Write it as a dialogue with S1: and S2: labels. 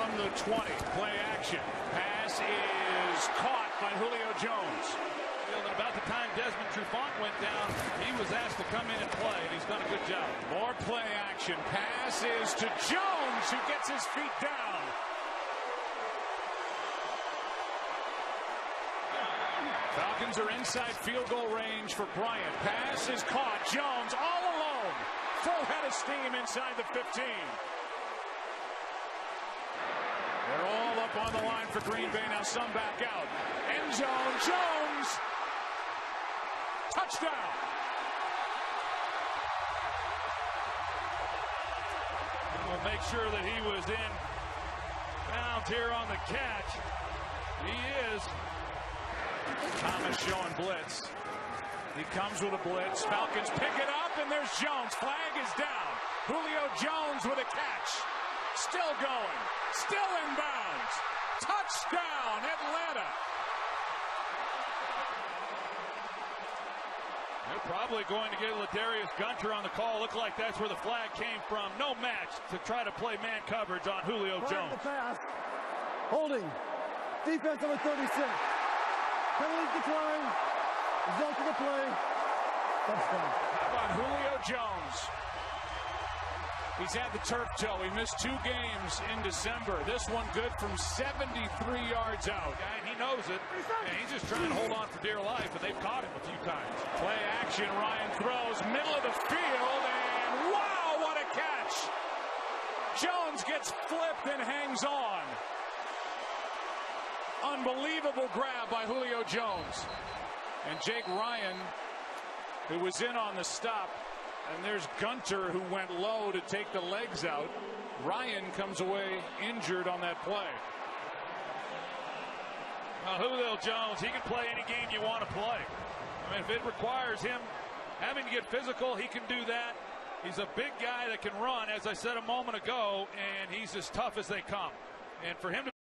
S1: from the 20. Play action. Pass is caught by Julio Jones.
S2: And about the time Desmond Trufant went down, he was asked to come in and play, and he's done a good job.
S1: More play action. Pass is to Jones, who gets his feet down. Falcons are inside field goal range for Bryant. Pass is caught. Jones all alone. Full head of steam inside the 15. They're all up on the line for Green Bay. Now some back out. End zone. Jones. Touchdown.
S2: We'll make sure that he was in bounds here on the catch. He is.
S1: Thomas showing blitz. He comes with a blitz. Falcons pick it up, and there's Jones. Flag is down. Julio Jones with a catch. Still going. Still in bounds. Touchdown, Atlanta.
S2: They're probably going to get Ladarius Gunter on the call. Look like that's where the flag came from. No match to try to play man coverage on Julio Jones.
S3: The pass. Holding. Defense number 36. Penalties decline. Result of the play. Touchdown.
S1: How about Julio Jones? He's had the turf toe. He missed two games in December. This one good from 73 yards out.
S2: And he knows it. And he's just trying to hold on for dear life, but they've caught him a few times.
S1: Play action. Ryan throws middle of the field, and wow, what a catch! Jones gets flipped and hangs on. Unbelievable grab by Julio Jones. And Jake Ryan, who was in on the stop. And there's Gunter, who went low to take the legs out. Ryan comes away injured on that play.
S2: Now, Julio Jones, he can play any game you want to play. I mean, if it requires him having to get physical, he can do that. He's a big guy that can run, as I said a moment ago, and he's as tough as they come. And for him to